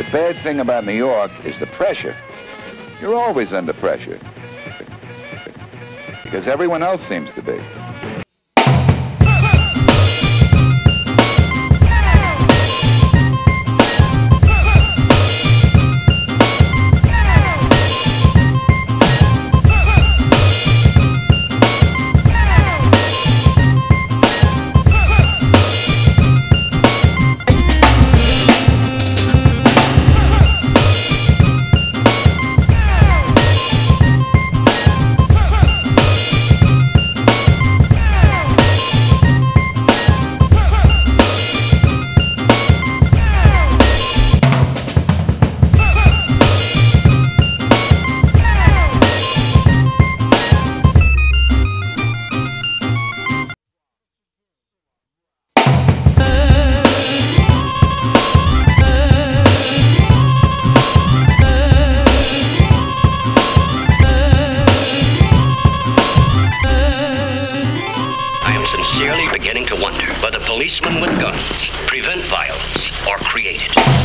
The bad thing about New York is the pressure. You're always under pressure. Because everyone else seems to be. policemen with guns prevent violence or create it.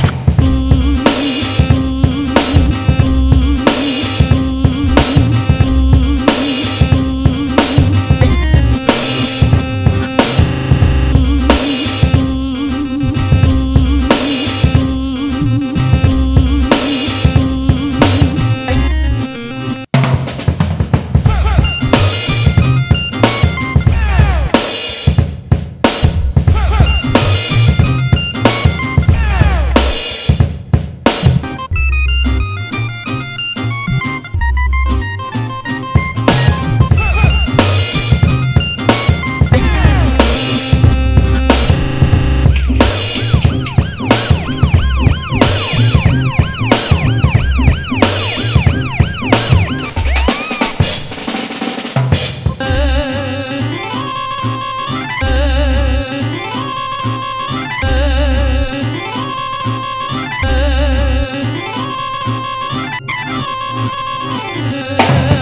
sinner.